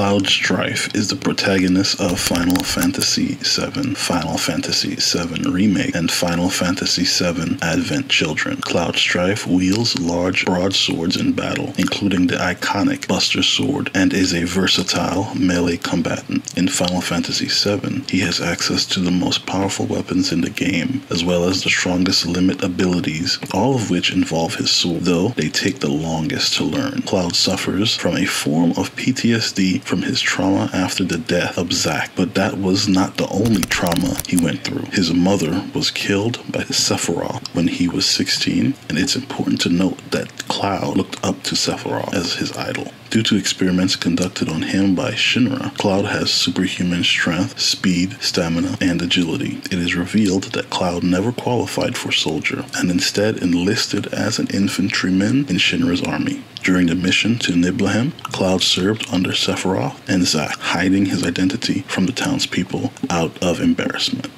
Cloud Strife is the protagonist of Final Fantasy VII, Final Fantasy VII Remake, and Final Fantasy VII Advent Children. Cloud Strife wields large broadswords in battle, including the iconic Buster Sword, and is a versatile melee combatant. In Final Fantasy VII, he has access to the most powerful weapons in the game, as well as the strongest limit abilities, all of which involve his sword, though they take the longest to learn. Cloud suffers from a form of PTSD from his trauma after the death of Zack, but that was not the only trauma he went through. His mother was killed by Sephiroth when he was 16, and it's important to note that Cloud looked up to Sephiroth as his idol. Due to experiments conducted on him by Shinra, Cloud has superhuman strength, speed, stamina, and agility. It is revealed that Cloud never qualified for soldier and instead enlisted as an infantryman in Shinra's army. During the mission to Nibelheim, Cloud served under Sephiroth and Zack, hiding his identity from the townspeople out of embarrassment.